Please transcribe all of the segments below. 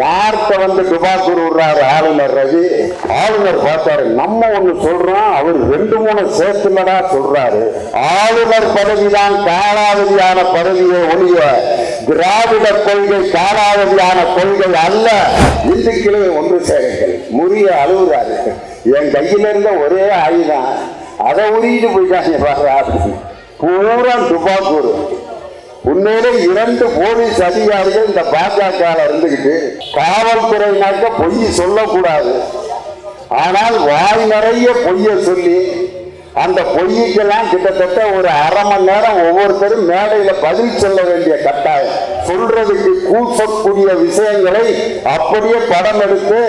யார்கிட்ட வந்து துபாக்கூர் விடுறாரு ஆளுநர் ரவி. ஆளுநர் பார்த்தாரு நம்ம ஒண்ணு சொல்றோம் அவர் ரெண்டு மூணு சேர்த்துலடா சொல்றாரு. ஆளுநர் பதவிதான் காலாவதியான பதவியை ஒழிய திராவிட கொள்கை காலாவதியான கொள்கை அல்ல. இந்துக்களே ஒன்று சேருங்கள். முறிய அழுகுறாரு. என் கையில இருந்த ஒரே ஆயுதான் அதை உருகிட்டு போயிட்டாங்க பாரு. பூரா துபாக்கூர் உண்மையிலே இரண்டு போலீஸ் அதிகாரிகள் இந்த பாஜக இருந்துகிட்டு காவல்துறையினாக்க பொய் சொல்லக்கூடாது. ஆனால் வாய் நிறைய பொய்ய சொல்லி அந்த பொய்யுக்கெல்லாம் கிட்டத்தட்ட ஒரு அரை மணி நேரம் ஒவ்வொருத்தரும் மேடையில பதில் சொல்ல வேண்டிய கட்டாயம். சொல்றதுக்கு கூட்டக்கூடிய விஷயங்களை அப்படியே படம் எடுத்து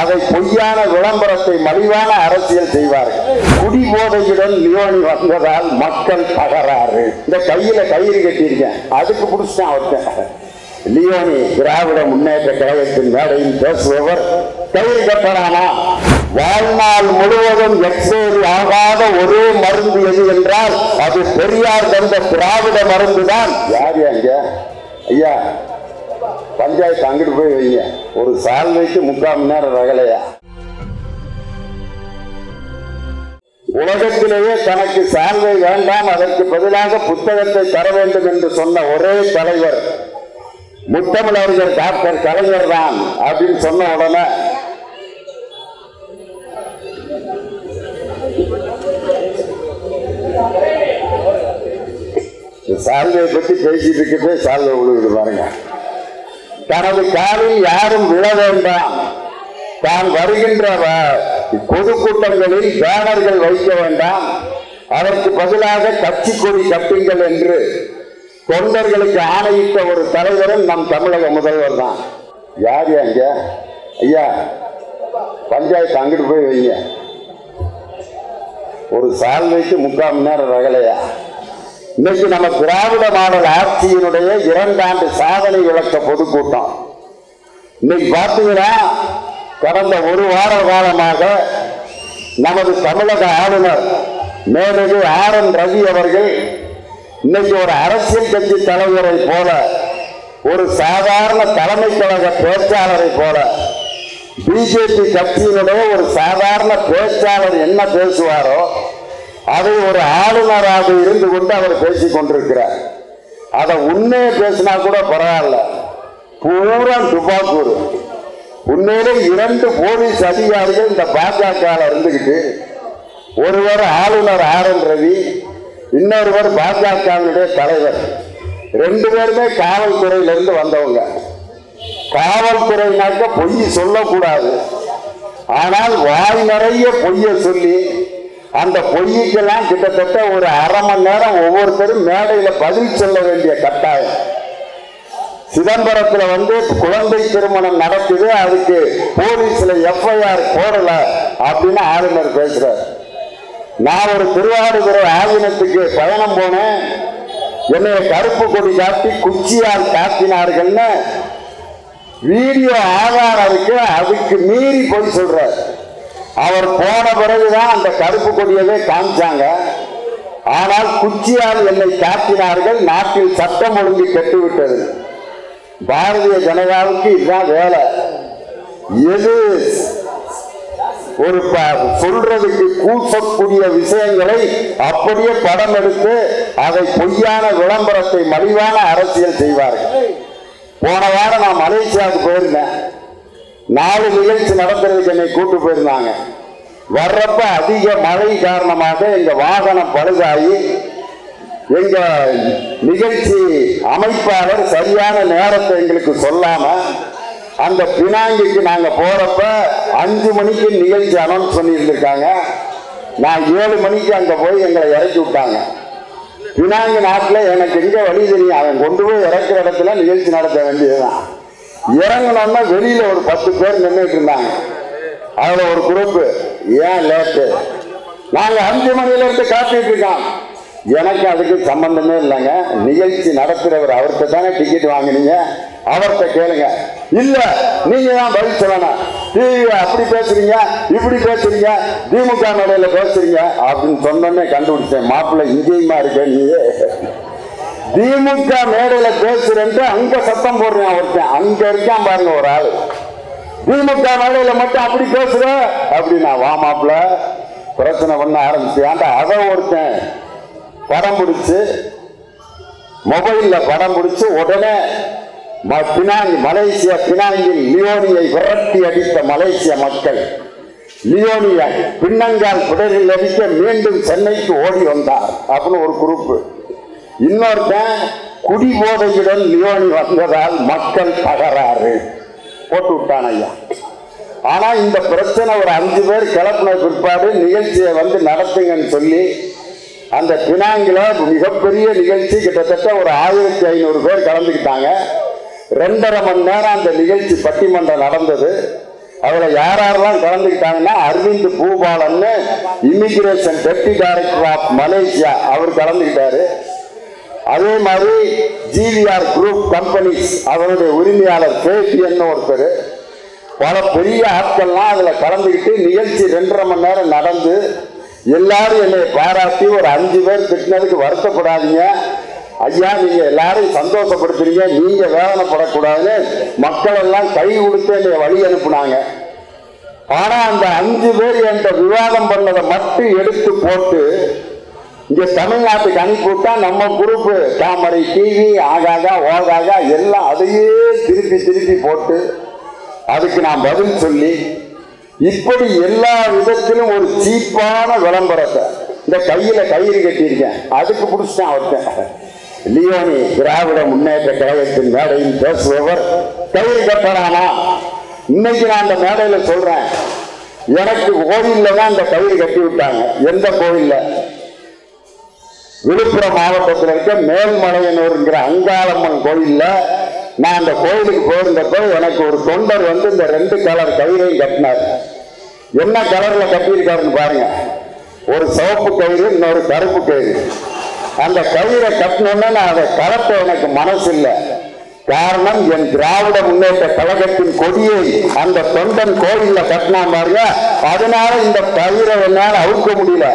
அதை பொய்யான விளம்பரத்தை மலிவான அரசியல் செய்வார்கள். குடிபோதையுடன் நியோனி வந்ததால் மக்கள் தகராறு. இந்த கையில கயிறு கட்டியிருக்கேன். அதுக்கு பிடிச்சிட்டான் ஒருத்தன் லியோனி திராவிட முன்னேற்ற கழகத்தின் மேடையில் பேசுபவர் கயிறு கட்டலாமா வாழ்நாள் முழுவதும் எப்போது ஆகாத ஒரே மருந்து எது என்றால் அது பெரியார் தந்த திராவிட மருந்து தான் யார் அங்க? ஐயா பஞ்சாயத்து அங்கிட்டு போய் வைங்க. ஒரு சால்வைக்கு முக்கால் மணி நேரம் ரகலையா? உலகத்திலேயே தனக்கு சால்வை வேண்டாம் அதற்கு பதிலாக புத்தகத்தை தர வேண்டும் என்று சொன்ன ஒரே தலைவர் முத்தமிழறிஞர் டாக்டர் கலைஞர் தான் அப்படின்னு சொன்ன உடனே சால்வையை பற்றி பேசிட்டு இருக்கவே சால்வை விழுகுது பாருங்க. தனது காலில் யாரும் விழ வேண்டாம். தான் வருகின்ற பொதுக்கூட்டங்களில் பேனர்கள் வைக்க வேண்டாம். அதற்கு பதிலாக கட்சி கொடி கட்டுங்கள் என்று தொண்டர்களுக்கு ஆணையிட்ட ஒரு தலைவரும் நம் தமிழக முதல்வர் தான். யார் அங்க? ஐயா பஞ்சாயத்து அங்கிட்டு போய் வைங்க. ஒரு சால்வைக்கு முக்கால் மணி நேரம் ரகலையா? இன்னைக்கு நம்ம திராவிட மாடல் ஆட்சியினுடைய இரண்டாண்டு சாதனை விளக்க பொதுக்கூட்டம். இன்னைக்கு பார்த்தீங்கன்னா கடந்த ஒரு வார காலமாக நமது தமிழக ஆளுநர் மேலது ஆர் என் ரவி அவர்கள் இன்னைக்கு ஒரு அரசியல் கட்சி தலைவரை போல ஒரு சாதாரண தலைமை கழக பேச்சாளரை போல பிஜேபி கட்சியினுடைய ஒரு சாதாரண பேச்சாளர் என்ன பேசுவாரோ அதை ஒரு ஆளுநராக இருந்து கொண்டு அவர் பேசிக் கொண்டிருக்கிறார். அதை உண்மையை பேசினா கூட பரவாயில்ல. பூரா துபாக்கூர் உண்மையிலே இரண்டு போலீஸ் அதிகாரிகள் இந்த பாஜக இருந்துக்கிட்டு ஒருவர் ஆளுநர் ஆர் என் ரவி இன்னொருவர் பாஜகவினுடைய தலைவர். ரெண்டு பேருமே காவல்துறையிலிருந்து வந்தவங்க. காவல்துறைனாக்க பொய் சொல்லக்கூடாது. ஆனால் வாய் நிறைய பொய்ய சொல்லி அந்த பொய்யுக்கெல்லாம் கிட்டத்தட்ட ஒரு அரை மணி நேரம் ஒவ்வொருத்தரும் மேடையில் பதில் சொல்ல வேண்டிய கட்டாயம். சிதம்பரத்தில் வந்து குழந்தை திருமணம் நடக்குது அதுக்கு போலீஸில் எஃப்ஐஆர் போடலை அப்படின்னு ஆளுநர் பேசுறார். நான் ஒரு திருவாரூர் ஆவினத்துக்கு பயணம் போனேன். என்னை கருப்பு கொடி காட்டி குச்சியால் காட்டினார்கள்னு வீடியோ ஆதாரம் இருக்கு அதுக்கு மீறி போய் சொல்றார். அவர் போன பிறகுதான் அந்த கருப்பு கொடியவே காமிச்சாங்க. ஆனால் குச்சியால் என்னை காட்டினார்கள் நாட்டில் சட்டம் ஒழுங்கு கெட்டுவிட்டது. பாரதிய ஜனதாவுக்கு இதுதான் வேலை. எது ஒரு ப- சொல்றதுக்கு கூசக்கூடிய விஷயங்களை அப்படியே படம் எடுத்து அதை பொய்யான விளம்பரத்தை மலிவான அரசியல் செய்வார்கள். போன வாரம் நான் மலேசியாவுக்கு போயிருந்தேன். நாலு நிகழ்ச்சி நடத்துறதுக்கு என்னை கூட்டு போயிருந்தாங்க. வர்றப்ப அதிக மழை காரணமாக எங்க வாகனம் பழுதாகி எங்க நிகழ்ச்சி அமைப்பாளர் சரியான நேரத்தை எங்களுக்கு சொல்லாம அந்த பினாங்கிக்கு நாங்க போறப்ப அஞ்சு மணிக்கு நிகழ்ச்சி அனௌன்ஸ் பண்ணியிருந்திருக்காங்க நான் ஏழு மணிக்கு அங்க போய் எங்களை இறக்கி விட்டாங்க. பினாங்கு நாட்டில் எனக்கு எங்க வழி தெரியும். அவன் கொண்டு போய் இறக்குற இடத்துல நிகழ்ச்சி நடத்த வேண்டியதுதான். இறங்கணும்னா வெளியில ஒரு பத்து பேர் நின்றுட்டு இருந்தாங்க. அதுல ஒரு குரூப் ஏன் லேட்டு நாங்க அஞ்சு மணில இருந்து காத்துட்டு இருக்கோம். எனக்கு அதுக்கு சம்பந்தமே இல்லைங்க. நிகழ்ச்சி நடத்துறவர் அவர்கிட்ட தானே டிக்கெட் வாங்கினீங்க. அவர்கிட்ட கேளுங்க. இல்ல நீங்க தான் பதில் சொல்லணும். டிவி அப்படி பேசுறீங்க இப்படி பேசுறீங்க திமுக மேடையில பேசுறீங்க அப்படின்னு சொன்னோன்னே கண்டுபிடிச்சேன். மாப்பிள்ளை இங்கேயுமா இருக்க நீ? திமுக மேடையில பேசுறேன்ட்டு அங்க சத்தம் போடுறேன் ஒருத்தன் அங்க இருக்கான் பாருங்க ஒரு ஆளு. திமுக மேடையில மட்டும் அப்படி பேசுற? அப்படின்னா வா மாப்பிள்ள பிரச்சனை பண்ண ஆரம்பிச்சியாண்டா அதை ஒருத்தன் படம் பிடிச்சு மொபைல்ல படம் பிடிச்சு உடனே பினாங் மலேசியா பினாங்கில் லியோனியை விரட்டி அடித்த மலேசிய மக்கள். லியோனியா பின்னங்கால் புடரில் அடிக்க மீண்டும் சென்னைக்கு ஓடி வந்தார். அப்படின்னு ஒரு குரூப்பு இன்னொருத்தன் குடி போதையுடன் லியோனி வந்ததால் மக்கள் தகராறு. போட்டு விட்டான் ஐயா. ஆனால் இந்த பிரச்சனை ஒரு அஞ்சு பேர் கிளப்பின பிற்பாடு நிகழ்ச்சியை வந்து நடத்துங்கன்னு சொல்லி அந்த பினாங்கில மிகப்பெரிய நிகழ்ச்சி கிட்டத்தட்ட ஒரு ஆயிரத்தி ஐநூறு பேர் கலந்துக்கிட்டாங்க. ரெண்டரை மணி நேரம் அந்த நிகழ்ச்சி பட்டிமன்றம் நடந்தது. அதில் யார் யாரெல்லாம் கலந்துக்கிட்டாங்கன்னா Aravind பூபாலன்னு immigration deputy director of Malaysia அவர் கலந்துக்கிட்டாரு. அதே மாதிரி ஜிவிஆர் குரூப் கம்பெனிஸ் அவருடைய உரிமையாளர் கேபிஎன்னு ஒருத்தர். பல பெரிய ஆட்கள்லாம் அதில் கலந்துக்கிட்டு நிகழ்ச்சி ரெண்டரை மணி நேரம் நடந்து எல்லாரும் என்னை பாராட்டி ஒரு அஞ்சு பேர் திட்டினதுக்கு வருத்தப்படாதீங்க. ஐயா நீங்க எல்லாரும் சந்தோஷப்படுத்துறீங்க. நீங்க வேதனைப்படக்கூடாதுன்னு மக்கள் எல்லாம் கை கொடுத்து என்னை வழி அனுப்புனாங்க. ஆனா அந்த அஞ்சு பேர் என்ற விவாதம் பண்ணதை மட்டும் எடுத்து போட்டு இங்க தமிழ்நாட்டுக்கு அனுப்பிவிட்டா நம்ம குரூப் தாமரை டிவி ஆகாகா ஓகாகா எல்லாம் அதையே திருப்பி திருப்பி போட்டு அதுக்கு நான் பதில் சொல்லி இப்படி எல்லா விதத்திலும் ஒரு சீப்பான விளம்பரத்தை இந்த கையில கயிறு கட்டியிருக்கேன். அதுக்கு பிடிச்சிட்டேன் ஒருத்தன் லியோனி திராவிட முன்னேற்ற கழகத்தின் மேடையில் பேசுபவர் கயிறு கட்டலாமா இன்னைக்கு நான் அந்த மேடையில் சொல்றேன். எனக்கு கோயில்ல தான் இந்த கயிறு கட்டி விட்டாங்க. எந்த கோவில்ல? விழுப்புரம் மாவட்டத்தில் இருக்க மேல்மலையனூர்ங்கிற அங்காளம்மன் கோயில்ல நான் அந்த கோயிலுக்கு போயிருந்தப்போ எனக்கு ஒரு தொண்டர் வந்து இந்த ரெண்டு கலர் கயிறையும் கட்டினார். என்ன கலர்ல கட்டியிருக்காருன்னு பாருங்க. ஒரு சிவப்பு கயிறு இன்னொரு கருப்பு கயிறு. அந்த கயிறை கட்டினோன்னே நான் அதை கலப்ப எனக்கு மனசு இல்லை காரணம் என் திராவிட முன்னேற்ற கழகத்தின் கொடியை அந்த தொண்டன் கோயில்ல கட்டினா பாருங்க அதனால இந்த கயிறை என்னால் அவுக்க முடியல.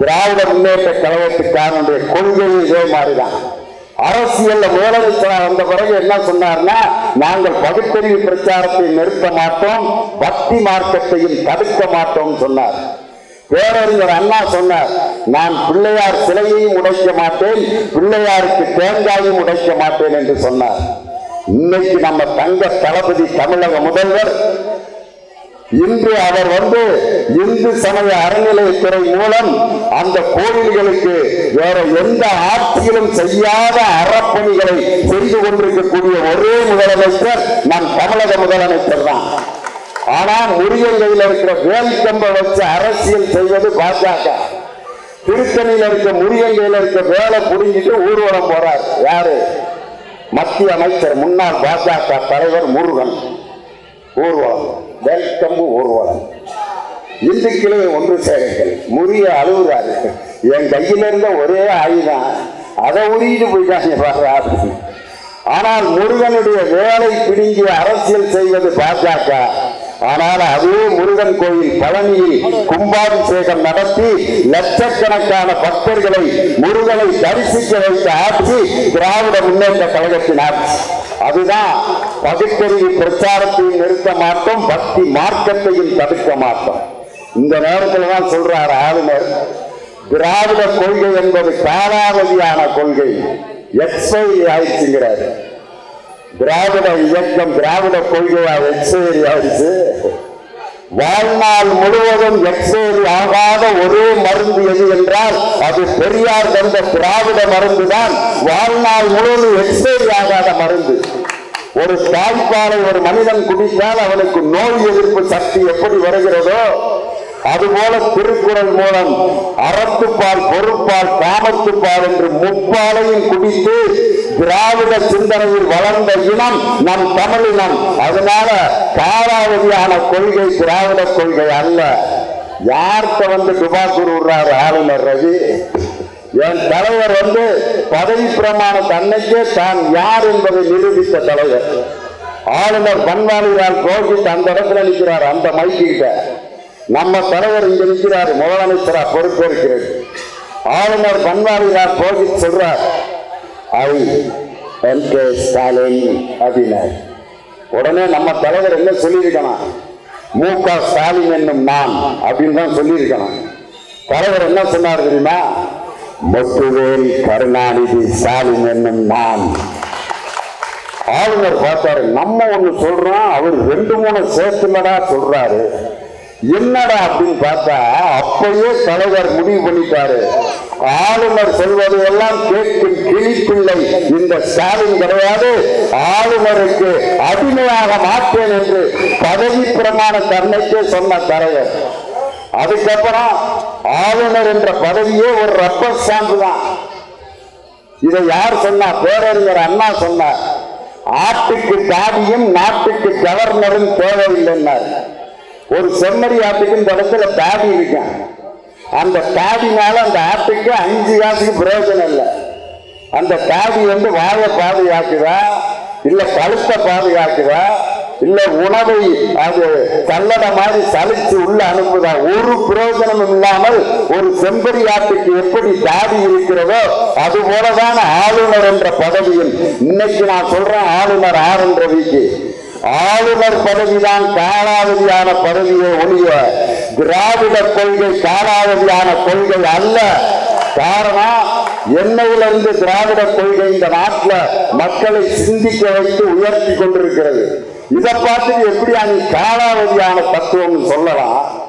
திராவிட முன்னேற்ற கழகத்துக்காரனுடைய கொள்கை இதே மாதிரிதான். அரசியல் முதலமைச்சராக வந்த பிறகு என்ன சொன்னார்னா நாங்கள் பகுத்தறிவு பிரச்சாரத்தை நிறுத்த மாட்டோம் பக்தி மார்க்கத்தையும் தடுக்க மாட்டோம் சொன்னார். பேரறிஞர் அண்ணா சொன்னார் நான் பிள்ளையார் சிலையையும் உடைக்க மாட்டேன் பிள்ளையாருக்கு தேங்காயும் உடைக்க மாட்டேன் என்று சொன்னார். இன்னைக்கு நம்ம தங்க தளபதி தமிழக முதல்வர் இன்று அவர் வந்து இந்து சமய அறநிலையத்துறை மூலம் அந்த கோயில்களுக்கு வேற எந்த ஆட்சியிலும் செய்யாத அறப்பணிகளை செய்து கொண்டிருக்கக்கூடிய ஒரே முதலமைச்சர் நம் தமிழக முதலமைச்சர் தான். ஆனா முருகன் கையில் இருக்கிற வேல்கம்ப வச்சு அரசியல் செய்வது பாஜக. திருத்தணியில் இருக்க முருகன் கையில் இருக்க வேலை புரிஞ்சிட்டு ஊர்வலம் போறார். யாரு? மத்திய அமைச்சர் முன்னாள் பாஜக தலைவர் முருகன். ஊர்வலம். வேல்கம்பு ஊர்வலம். இந்துக்களே ஒன்று சேருங்கள். முறிய அழுகுறாரு என் கையில இருந்த ஒரே ஆயுதம் அதை உருகிட்டு போயிட்டாங்க பாரு ஆனால் முருகனுடைய வேலை பிடுங்கி அரசியல் செய்வது பாஜக. ஆனால் அதே முருகன் கோயில் பழனியில் கும்பாபிஷேகம் நடத்தி லட்சக்கணக்கான பக்தர்களை முருகனை தரிசிக்க வைத்த ஆட்சி திராவிட முன்னேற்ற கழகத்தின் ஆட்சி. அதுதான் பகுத்தறிவு பிரச்சாரத்தையும் நிறுத்த மாட்டோம் பக்தி மார்க்கத்தையும் தடுக்க மாட்டோம் இந்த நேரத்தில் தான் சொல்றார் ஆளுநர் திராவிட கொள்கை என்பது காலாவதியான கொள்கை. எக்ஸ்பைரி ஆயிடுச்சுங்கிறாரு திராவிட இயக்கம் திராவிட கொள்கையா எக்ஸேரி ஆயிடுச்சு வாழ்நாள் முழுவதும் எக்ஸேரி ஆகாத ஒரே மருந்து எது என்றால் அது பெரியார் தந்த திராவிட மருந்து தான் வாழ்நாள் முழுவதும் எக்ஸேரி ஆகாத மருந்து. ஒரு தாய்ப்பாலை ஒரு மனிதன் குடித்தால் அவனுக்கு நோய் எதிர்ப்பு சக்தி எப்படி வருகிறதோ அதுபோல திருக்குறள் மூலம் அறத்துப்பால் பொறுப்பால் காமத்துப்பால் என்று முப்பாலையும் குடித்து திராவிட சிந்தனையில் வளர்ந்த இனம் நம் தமிழினம் அதனால காலாவதியான கொள்கை திராவிட கொள்கை அல்ல. யார்கிட்ட வந்து துபாக்கூர் விடுறாரு ஆளுநர் ரவி? என் தலைவர் வந்து பதவி பிரமாண தன்னைக்கே தான் யார் என்பதை நிரூபித்த தலைவர். ஆளுநர் பன்வாரிலால் புரோஹித் அந்த இடத்துல நிற்கிறார் அந்த மைக்கிட்ட. நம்ம தலைவர் இங்க இருக்கிறார் முதலமைச்சரா பொறுப்பேற்கிறது ஆளுநர் பன்வாரிலால் புரோஹித் சொல்றார் ஐ எம். கே. ஸ்டாலின் அப்படின்னார். உடனே நம்ம தலைவர் என்ன சொல்லியிருக்கணும்? மு. க. ஸ்டாலின் என்னும் நான் அப்படின்னு தான் சொல்லியிருக்கணும். தலைவர் என்ன சொன்னார் தெரியுமா? முத்துவேல் கருணாநிதி ஸ்டாலின் என்னும் நான். ஆளுநர் பார்த்தாரு நம்ம ஒண்ணு சொல்றோம் அவர் ரெண்டு மூணு சேர்த்துலடா சொல்றாரு. என்னடா அப்படின்னு பார்த்தா அப்பயே தலைவர் முடிவு பண்ணிட்டாரு. ஆளுநர் சொல்வது எல்லாம் கேட்கும் கிளிப்பிள்ளை இந்த ஸ்டாலின் கிடையாது. ஆளுநருக்கு அடிமையாக மாட்டேன் என்று பதவி பிரமாண தன்னைக்கே சொன்ன தலைவர். அதுக்கப்புறம் ஆளுநர் என்ற பதவியே ஒரு ரப்பர் ஸ்டாம்பு தான். இதை யார் சொன்னா? பேரறிஞர் அண்ணா சொன்னார். ஆட்டுக்கு தாடியும் நாட்டுக்கு கவர்னரும் தேவையில்லைன்னார். ஒரு செம்மறி ஆட்டுக்கு இந்த இடத்துல தாடி இருக்கும் அந்த பேடினால அந்த ஆட்டுக்கு அஞ்சு காசுக்கு பிரயோஜனம் இல்லை. அந்த பேடி வந்து வாழை பாதுகாக்குதா? இல்ல கழுத்தை பாதுகாக்குதா? இல்ல உணவை அது கல்லட மாதிரி சலிச்சு உள்ள அனுப்புதா? ஒரு பிரயோஜனம் இல்லாமல் ஒரு செம்பரி ஆட்டுக்கு எப்படி தாடி இருக்கிறதோ அது போலதான் ஆளுநர் என்ற பதவியில் இன்னைக்கு நான் சொல்றேன் ஆளுநர் ஆர் என்ற வீக்கு ஆளுநர் பதவிதான் காலாவதியான பதவியை ஒழிய திராவிட கொள்கை காலாவதியான கொள்கை அல்ல. காரணம் என்னையிலிருந்து திராவிட கொள்கை இந்த நாட்டில் மக்களை சிந்திக்க வைத்து உயர்த்தி கொண்டிருக்கிறது. இதை பார்த்து எப்படி நீ காலாவதியான தத்துவம் சொல்லலாம்?